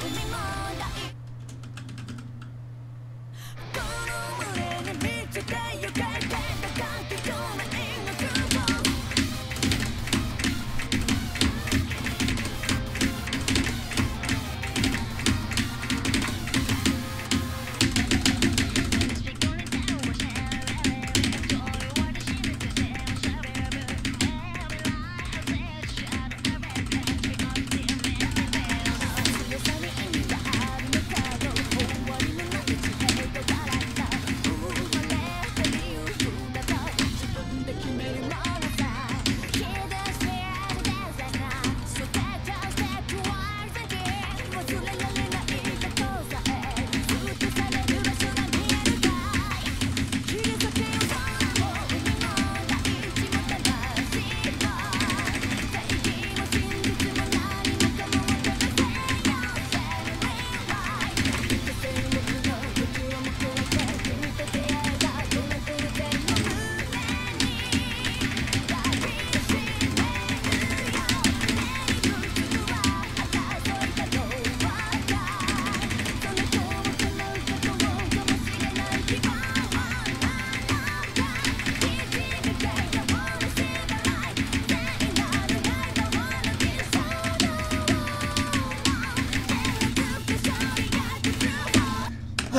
Give me more.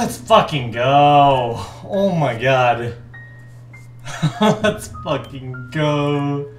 Let's fucking go. Oh my god. Let's fucking go.